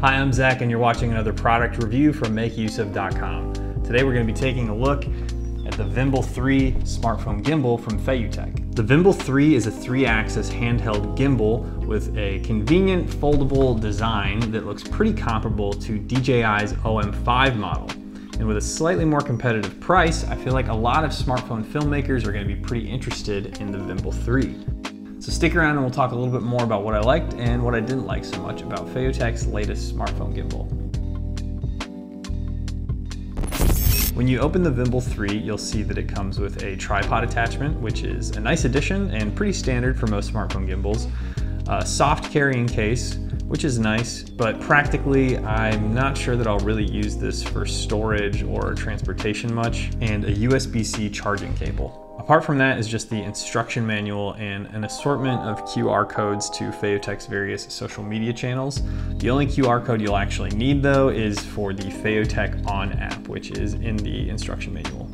Hi, I'm Zach and you're watching another product review from MakeUseOf.com. Today we're going to be taking a look at the Vimble 3 smartphone gimbal from Feiyutech. The Vimble 3 is a three-axis handheld gimbal with a convenient foldable design that looks pretty comparable to DJI's OM5 model. And with a slightly more competitive price, I feel like a lot of smartphone filmmakers are going to be pretty interested in the Vimble 3. So stick around and we'll talk a little bit more about what I liked and what I didn't like so much about Feiyutech's latest smartphone gimbal. When you open the Vimble 3, you'll see that it comes with a tripod attachment, which is a nice addition and pretty standard for most smartphone gimbals. A soft carrying case, which is nice, but practically I'm not sure that I'll really use this for storage or transportation much, and a USB-C charging cable. Apart from that is just the instruction manual and an assortment of QR codes to Feiyutech's various social media channels. The only QR code you'll actually need though is for the Feiyutech On app, which is in the instruction manual.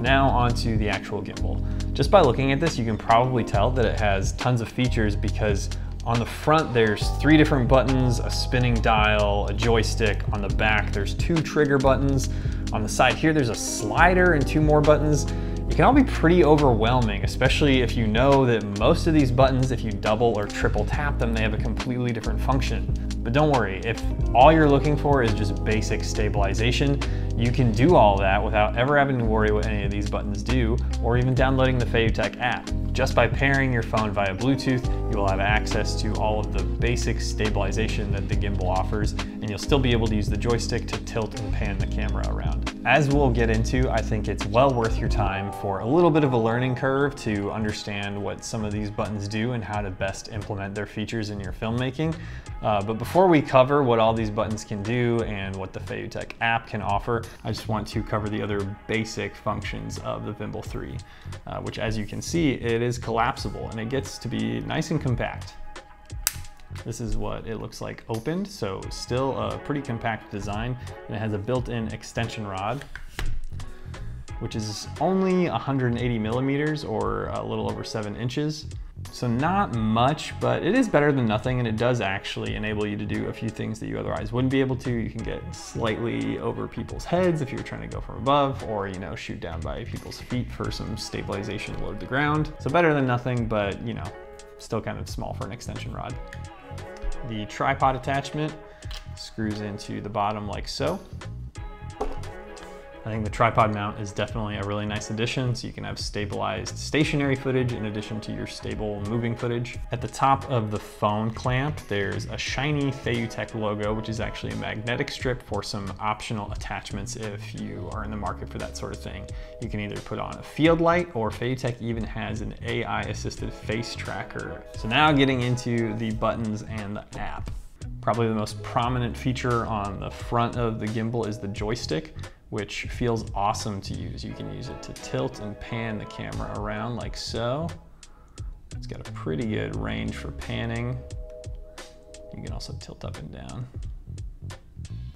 Now onto the actual gimbal. Just by looking at this, you can probably tell that it has tons of features because on the front, there's three different buttons, a spinning dial, a joystick. On the back, there's two trigger buttons. On the side here, there's a slider and two more buttons. It can all be pretty overwhelming, especially if you know that most of these buttons, if you double or triple tap them, they have a completely different function. But don't worry, if all you're looking for is just basic stabilization, you can do all that without ever having to worry what any of these buttons do, or even downloading the Feiyutech app. Just by pairing your phone via Bluetooth, you will have access to all of the basic stabilization that the gimbal offers, and you'll still be able to use the joystick to tilt and pan the camera around. As we'll get into, I think it's well worth your time for a little bit of a learning curve to understand what some of these buttons do and how to best implement their features in your filmmaking. Uh, but before we cover what all these buttons can do and what the Feiyutech app can offer, I just want to cover the other basic functions of the Vimble 3, uh, which as you can see, it is collapsible and it gets to be nice and compact. This is what it looks like opened, so still a pretty compact design, and it has a built-in extension rod, which is only 180 millimeters or a little over seven inches. So not much, but it is better than nothing and it does actually enable you to do a few things that you otherwise wouldn't be able to. You can get slightly over people's heads if you're trying to go from above or, you know, shoot down by people's feet for some stabilization below the ground. So better than nothing, but, you know, still kind of small for an extension rod. The tripod attachment screws into the bottom like so. I think the tripod mount is definitely a really nice addition so you can have stabilized stationary footage in addition to your stable moving footage. At the top of the phone clamp, there's a shiny Feiyutech logo, which is actually a magnetic strip for some optional attachments if you are in the market for that sort of thing. You can either put on a field light or Feiyutech even has an AI assisted face tracker. So now getting into the buttons and the app. Probably the most prominent feature on the front of the gimbal is the joystick which feels awesome to use. You can use it to tilt and pan the camera around like so. It's got a pretty good range for panning. You can also tilt up and down.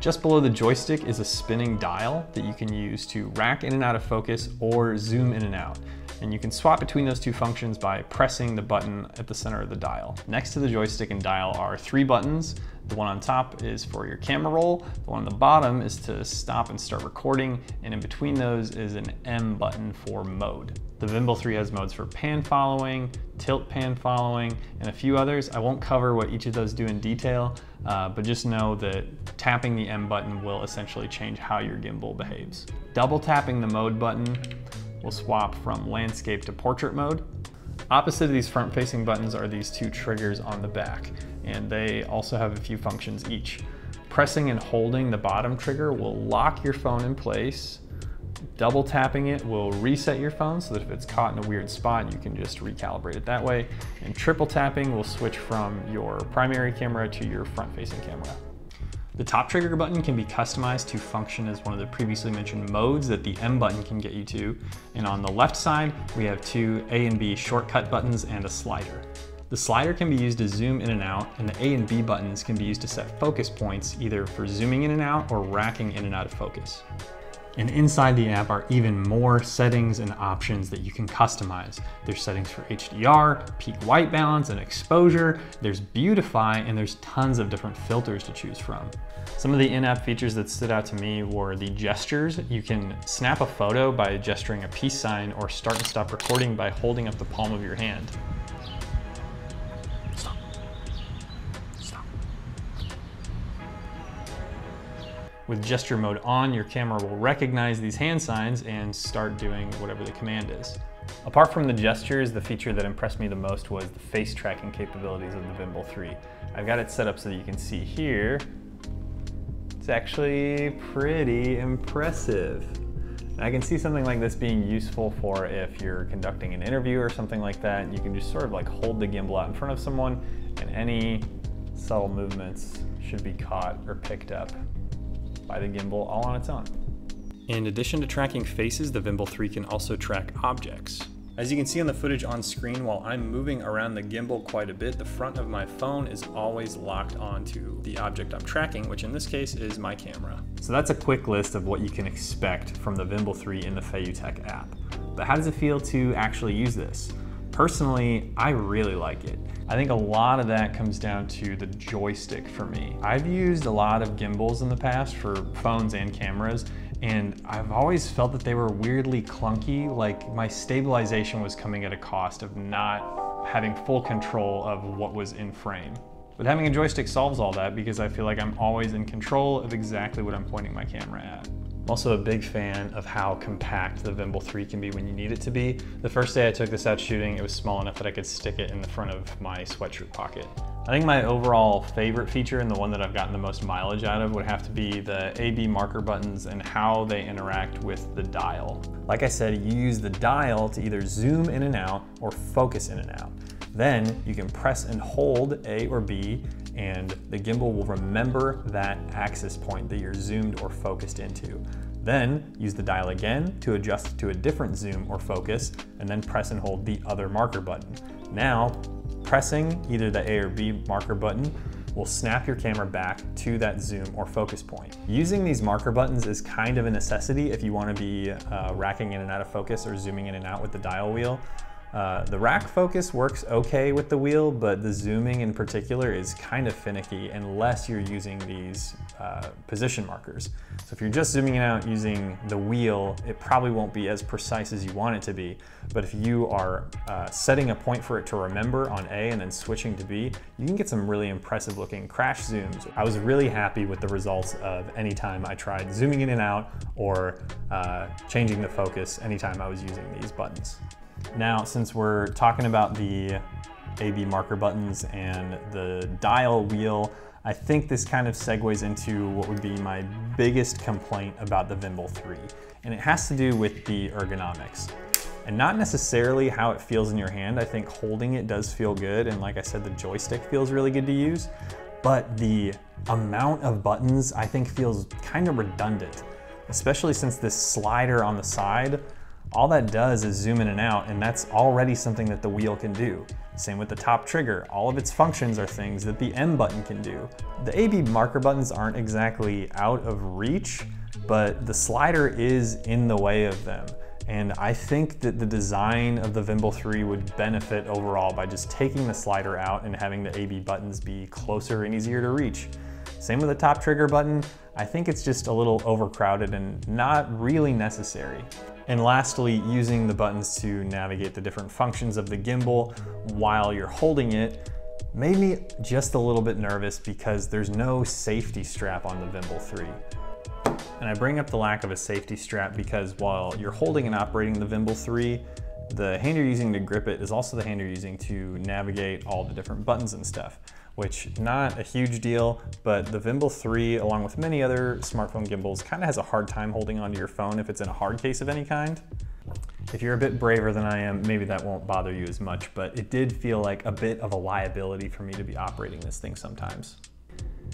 Just below the joystick is a spinning dial that you can use to rack in and out of focus or zoom in and out. And you can swap between those two functions by pressing the button at the center of the dial. Next to the joystick and dial are three buttons the one on top is for your camera roll. The one on the bottom is to stop and start recording. And in between those is an M button for mode. The Vimble 3 has modes for pan following, tilt pan following, and a few others. I won't cover what each of those do in detail, uh, but just know that tapping the M button will essentially change how your gimbal behaves. Double tapping the mode button will swap from landscape to portrait mode. Opposite of these front-facing buttons are these two triggers on the back and they also have a few functions each. Pressing and holding the bottom trigger will lock your phone in place. Double tapping it will reset your phone so that if it's caught in a weird spot, you can just recalibrate it that way. And triple tapping will switch from your primary camera to your front-facing camera. The top trigger button can be customized to function as one of the previously mentioned modes that the M button can get you to. And on the left side, we have two A and B shortcut buttons and a slider. The slider can be used to zoom in and out, and the A and B buttons can be used to set focus points either for zooming in and out or racking in and out of focus. And inside the app are even more settings and options that you can customize. There's settings for HDR, peak white balance, and exposure. There's beautify, and there's tons of different filters to choose from. Some of the in-app features that stood out to me were the gestures. You can snap a photo by gesturing a peace sign or start and stop recording by holding up the palm of your hand. With gesture mode on, your camera will recognize these hand signs and start doing whatever the command is. Apart from the gestures, the feature that impressed me the most was the face tracking capabilities of the Vimble 3. I've got it set up so that you can see here. It's actually pretty impressive. I can see something like this being useful for if you're conducting an interview or something like that. You can just sort of like hold the gimbal out in front of someone and any subtle movements should be caught or picked up by the gimbal all on its own. In addition to tracking faces, the Vimble 3 can also track objects. As you can see on the footage on screen, while I'm moving around the gimbal quite a bit, the front of my phone is always locked onto the object I'm tracking, which in this case is my camera. So that's a quick list of what you can expect from the Vimble 3 in the Feiyutech app. But how does it feel to actually use this? Personally, I really like it. I think a lot of that comes down to the joystick for me. I've used a lot of gimbals in the past for phones and cameras, and I've always felt that they were weirdly clunky, like my stabilization was coming at a cost of not having full control of what was in frame. But having a joystick solves all that because I feel like I'm always in control of exactly what I'm pointing my camera at. I'm also a big fan of how compact the Vimble 3 can be when you need it to be. The first day I took this out shooting, it was small enough that I could stick it in the front of my sweatshirt pocket. I think my overall favorite feature and the one that I've gotten the most mileage out of would have to be the AB marker buttons and how they interact with the dial. Like I said, you use the dial to either zoom in and out or focus in and out. Then you can press and hold A or B and the gimbal will remember that axis point that you're zoomed or focused into. Then use the dial again to adjust to a different zoom or focus, and then press and hold the other marker button. Now, pressing either the A or B marker button will snap your camera back to that zoom or focus point. Using these marker buttons is kind of a necessity if you want to be uh, racking in and out of focus or zooming in and out with the dial wheel. Uh, the rack focus works okay with the wheel, but the zooming in particular is kind of finicky unless you're using these uh, position markers. So if you're just zooming in out using the wheel, it probably won't be as precise as you want it to be. But if you are uh, setting a point for it to remember on A and then switching to B, you can get some really impressive looking crash zooms. I was really happy with the results of any time I tried zooming in and out or uh, changing the focus anytime I was using these buttons. Now, since we're talking about the AB marker buttons and the dial wheel, I think this kind of segues into what would be my biggest complaint about the Vimble 3, and it has to do with the ergonomics. And not necessarily how it feels in your hand. I think holding it does feel good, and like I said, the joystick feels really good to use, but the amount of buttons I think feels kind of redundant, especially since this slider on the side all that does is zoom in and out, and that's already something that the wheel can do. Same with the top trigger. All of its functions are things that the M button can do. The AB marker buttons aren't exactly out of reach, but the slider is in the way of them. And I think that the design of the Vimble 3 would benefit overall by just taking the slider out and having the AB buttons be closer and easier to reach. Same with the top trigger button. I think it's just a little overcrowded and not really necessary. And lastly, using the buttons to navigate the different functions of the gimbal while you're holding it made me just a little bit nervous because there's no safety strap on the Vimble 3. And I bring up the lack of a safety strap because while you're holding and operating the Vimble 3, the hand you're using to grip it is also the hand you're using to navigate all the different buttons and stuff which not a huge deal, but the Vimble 3, along with many other smartphone gimbals, kind of has a hard time holding onto your phone if it's in a hard case of any kind. If you're a bit braver than I am, maybe that won't bother you as much, but it did feel like a bit of a liability for me to be operating this thing sometimes.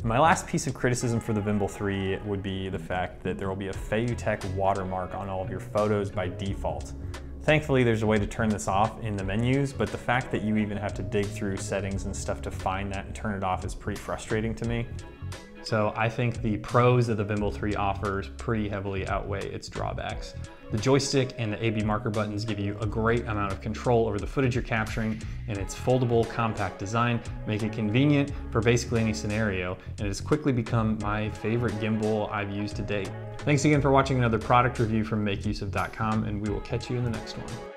My last piece of criticism for the Vimble 3 would be the fact that there will be a Feiyutech watermark on all of your photos by default. Thankfully, there's a way to turn this off in the menus, but the fact that you even have to dig through settings and stuff to find that and turn it off is pretty frustrating to me. So I think the pros that the Vimble 3 offers pretty heavily outweigh its drawbacks. The joystick and the AB marker buttons give you a great amount of control over the footage you're capturing, and its foldable, compact design make it convenient for basically any scenario, and it has quickly become my favorite gimbal I've used to date. Thanks again for watching another product review from MakeUseOf.com, and we will catch you in the next one.